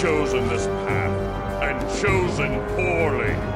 chosen this path, and chosen poorly.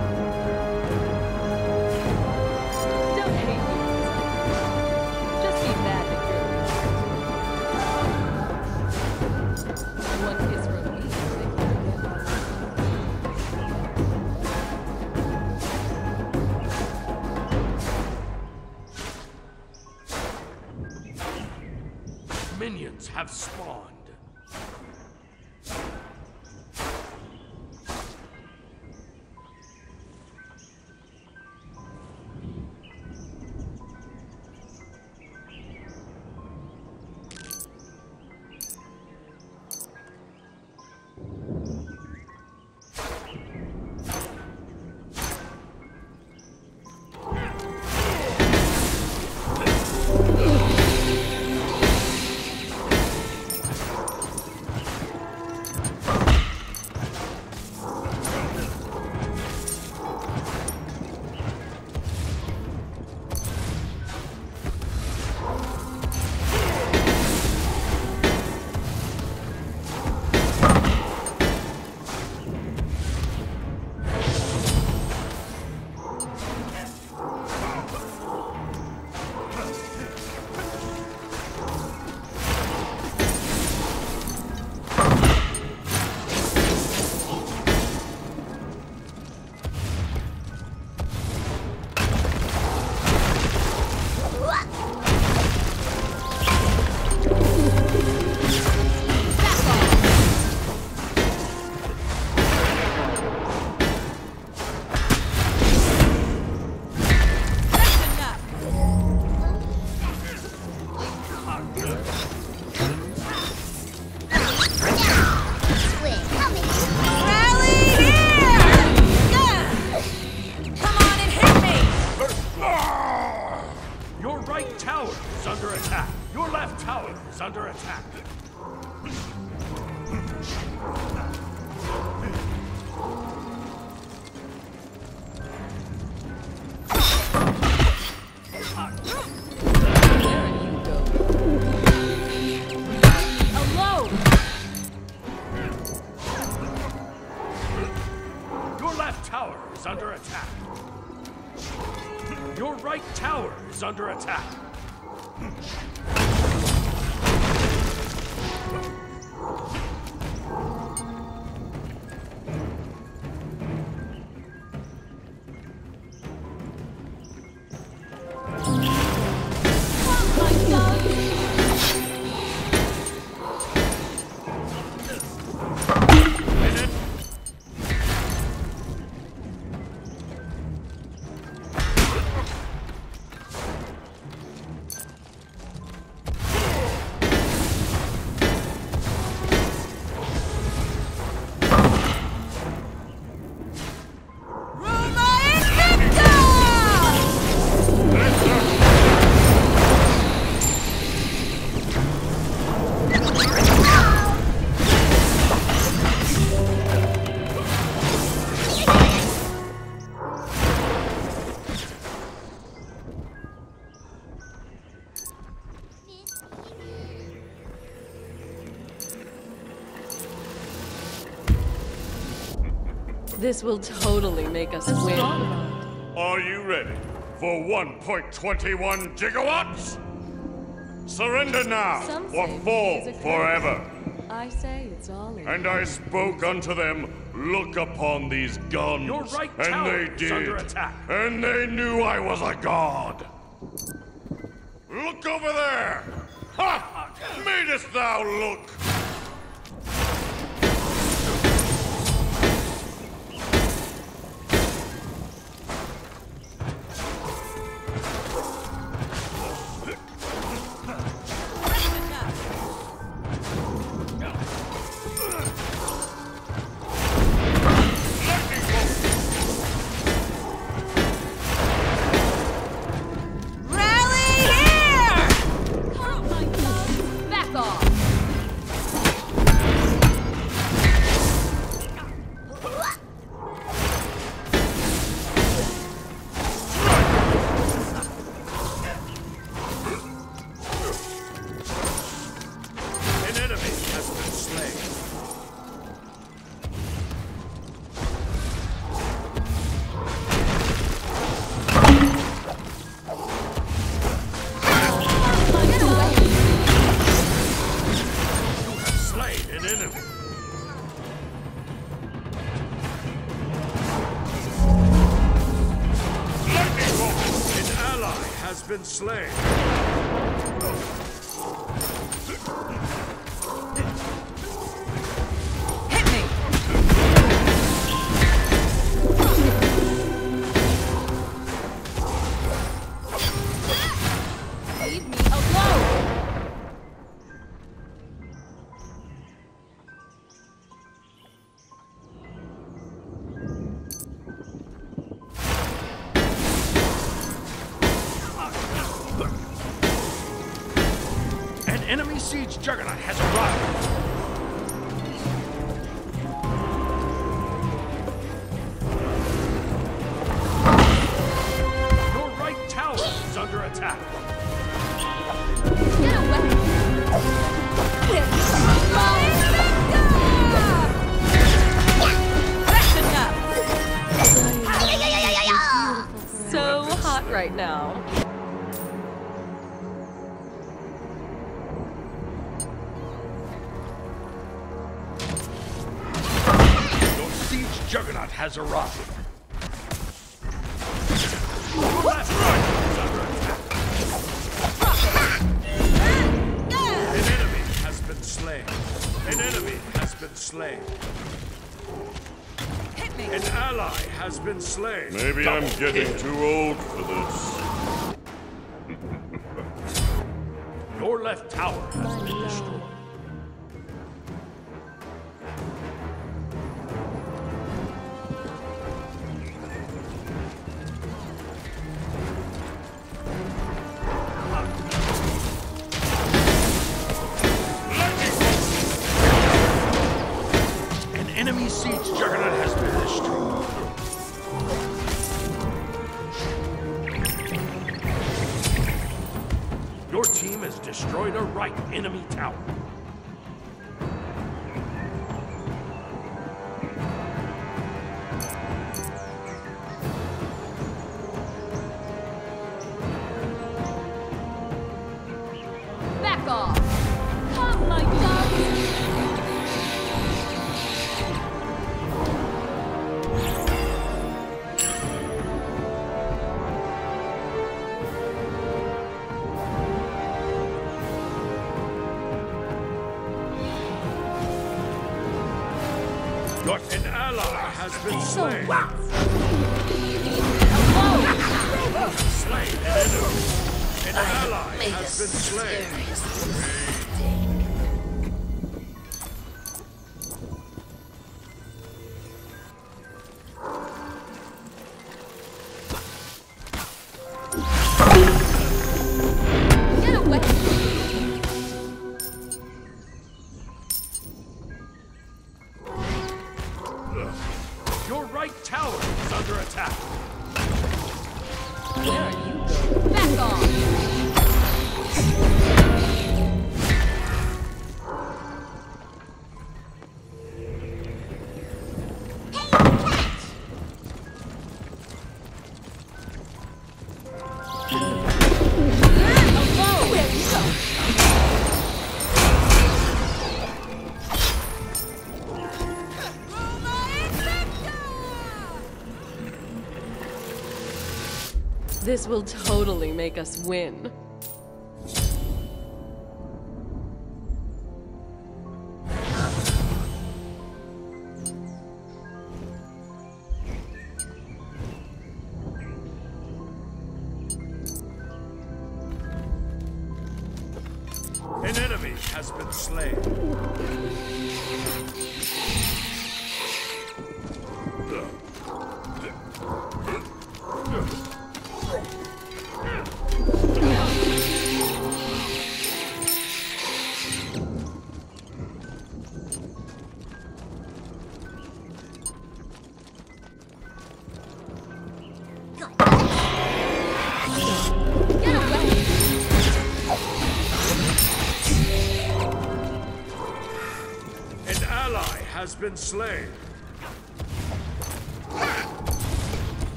This will totally make us win. Are you ready for 1.21 gigawatts? Surrender now, Some or fall he is a forever. I say it's all in. And I spoke unto them, Look upon these guns. Your right and they did. under attack. And they knew I was a god. Look over there! Ha! Madest thou look? Slain. Enemy siege juggernaut has arrived. Has arrived. Your right is under attack. An enemy has been slain. An enemy has been slain. Hit me! An ally has been slain. Maybe I'm getting kill. too old for this. Your left tower has been destroyed. Has been So slain. Slain an enemy. An ally has been slain. This will totally make us win. An enemy has been slain.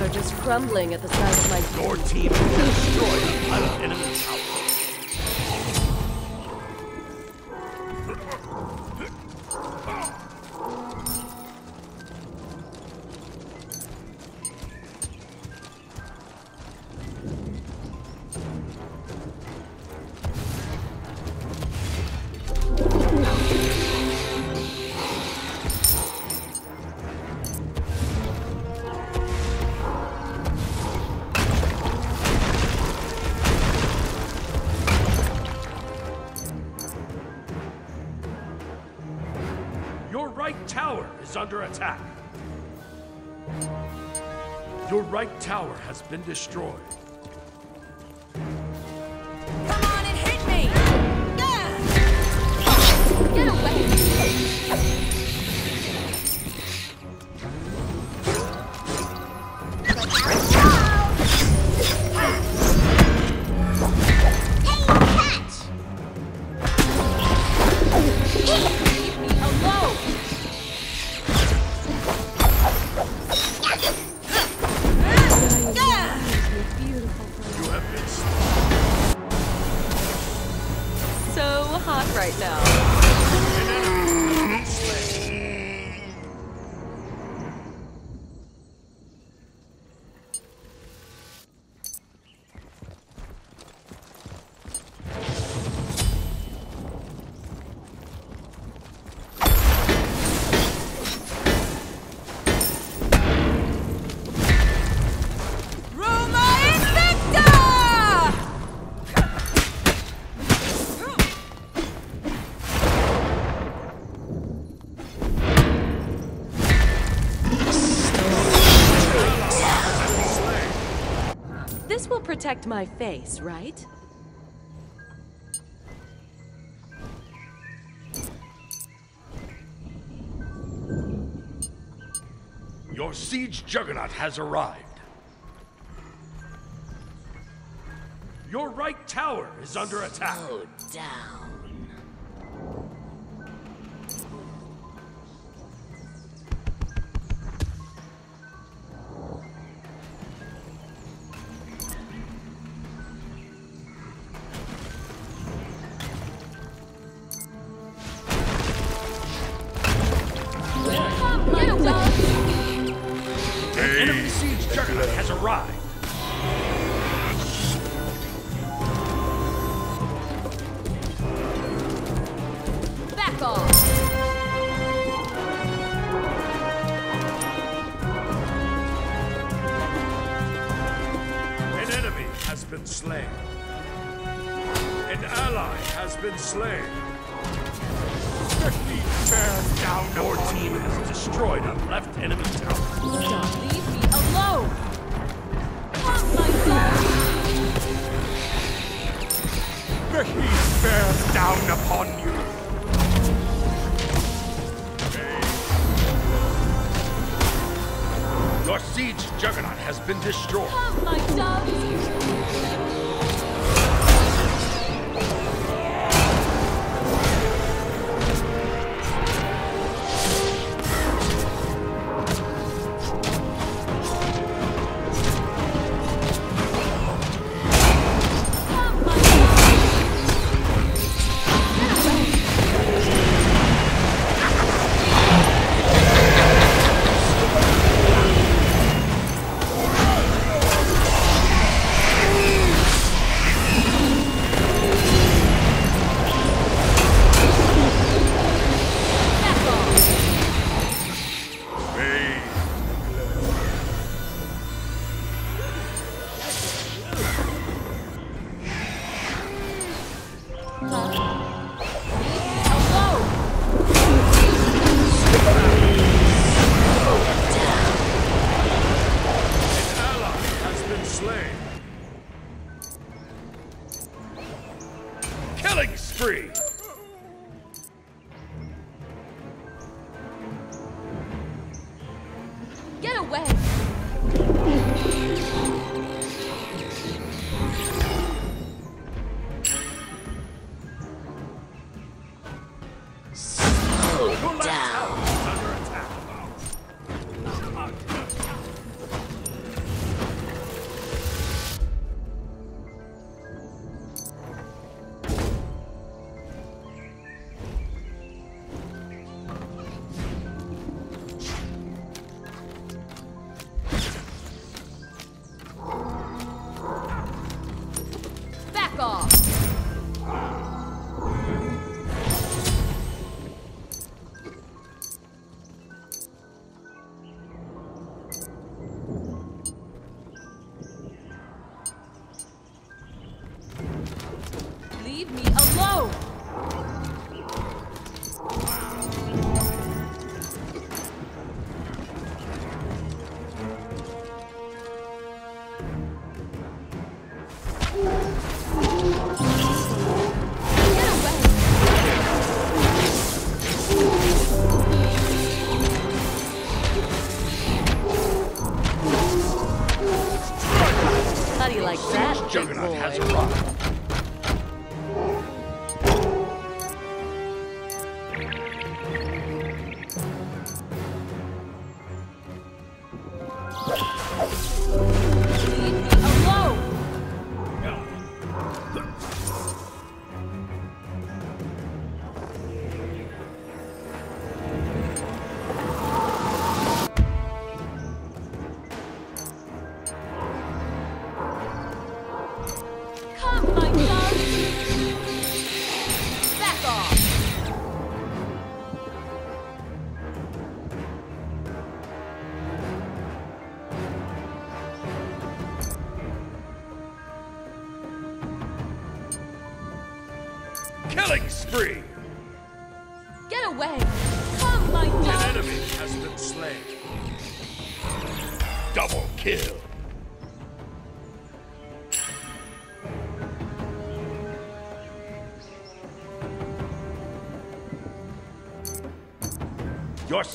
Are just crumbling at the sight of my Your team destroyed an enemy tower. Is under attack. Your right tower has been destroyed. My face, right? Your siege juggernaut has arrived. Your right tower is under attack. down. Been slain. down. Your team has destroyed a left enemy tower. Stop! Leave me alone! Come, my son! The heat bears down upon you. Your siege juggernaut has been destroyed. Come, my doves!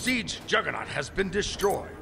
siege juggernaut has been destroyed.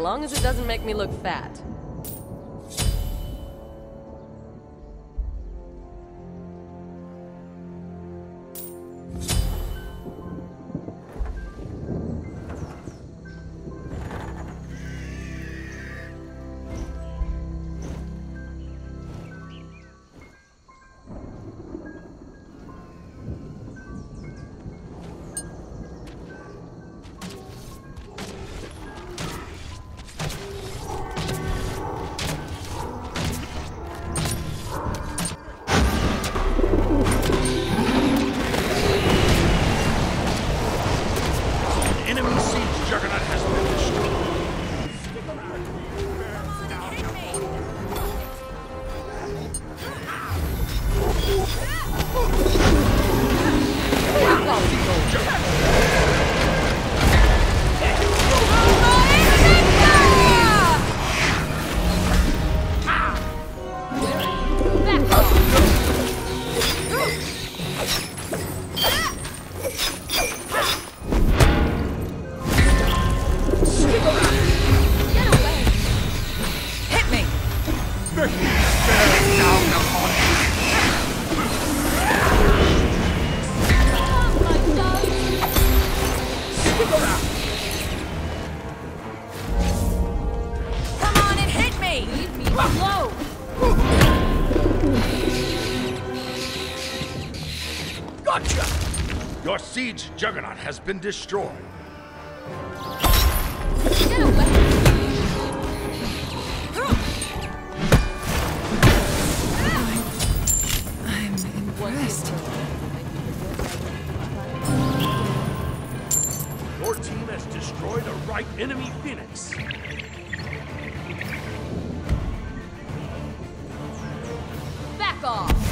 long as it doesn't make me look fat. siege juggernaut has been destroyed. I'm impressed. Your team has destroyed a right enemy Phoenix. Back off!